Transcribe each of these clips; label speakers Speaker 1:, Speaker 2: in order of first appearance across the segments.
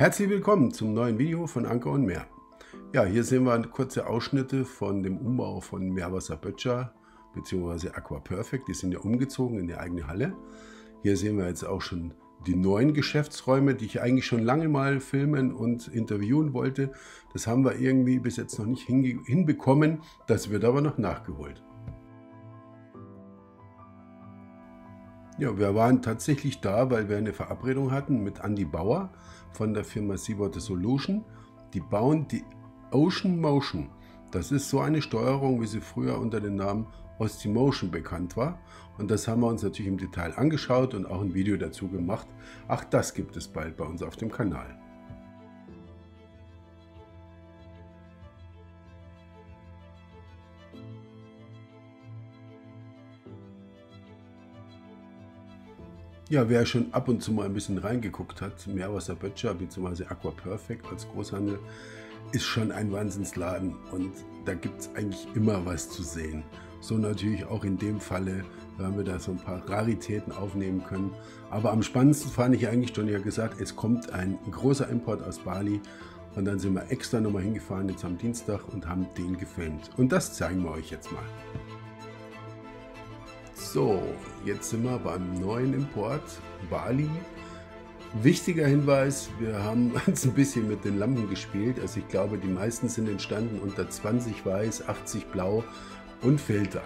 Speaker 1: Herzlich willkommen zum neuen Video von Anker und Meer. Ja, hier sehen wir kurze Ausschnitte von dem Umbau von Meerwasser Böttcher bzw. Aqua Perfect. Die sind ja umgezogen in die eigene Halle. Hier sehen wir jetzt auch schon die neuen Geschäftsräume, die ich eigentlich schon lange mal filmen und interviewen wollte. Das haben wir irgendwie bis jetzt noch nicht hinbekommen. Das wird aber noch nachgeholt. Ja, wir waren tatsächlich da, weil wir eine Verabredung hatten mit Andy Bauer von der Firma Seawater Solution. Die bauen die Ocean Motion. Das ist so eine Steuerung, wie sie früher unter dem Namen Ostimotion bekannt war. Und das haben wir uns natürlich im Detail angeschaut und auch ein Video dazu gemacht. Ach, das gibt es bald bei uns auf dem Kanal. Ja, wer schon ab und zu mal ein bisschen reingeguckt hat, Meerwasser Böttcher bzw. Aqua Perfect als Großhandel, ist schon ein Wahnsinnsladen und da gibt es eigentlich immer was zu sehen. So natürlich auch in dem Falle, haben wir da so ein paar Raritäten aufnehmen können. Aber am spannendsten fand ich eigentlich schon ja gesagt, es kommt ein großer Import aus Bali und dann sind wir extra nochmal hingefahren jetzt am Dienstag und haben den gefilmt. Und das zeigen wir euch jetzt mal. So, jetzt sind wir beim neuen Import, Bali. Wichtiger Hinweis, wir haben uns ein bisschen mit den Lampen gespielt. Also ich glaube, die meisten sind entstanden unter 20 weiß, 80 blau und Filter.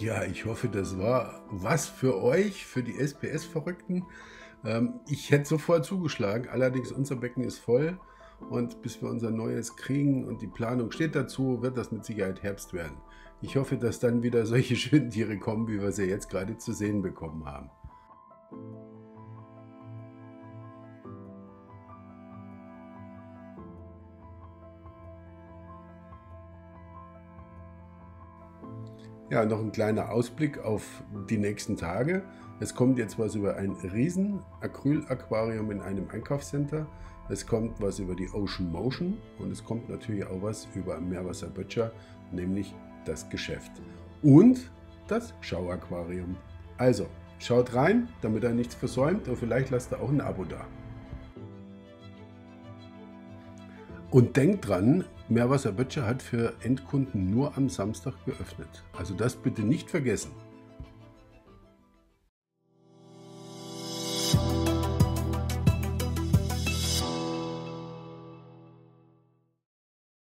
Speaker 1: Ja, ich hoffe, das war was für euch, für die SPS-Verrückten. Ähm, ich hätte sofort zugeschlagen, allerdings unser Becken ist voll und bis wir unser neues kriegen und die Planung steht dazu, wird das mit Sicherheit Herbst werden. Ich hoffe, dass dann wieder solche schönen Tiere kommen, wie wir sie jetzt gerade zu sehen bekommen haben. Ja, noch ein kleiner Ausblick auf die nächsten Tage. Es kommt jetzt was über ein riesen Acryl-Aquarium in einem Einkaufscenter. Es kommt was über die Ocean Motion und es kommt natürlich auch was über Meerwasser Böttcher, nämlich das Geschäft. Und das Schauaquarium. Also, schaut rein, damit ihr nichts versäumt und vielleicht lasst ihr auch ein Abo da. Und denkt dran, Meerwasser Böttcher hat für Endkunden nur am Samstag geöffnet. Also das bitte nicht vergessen.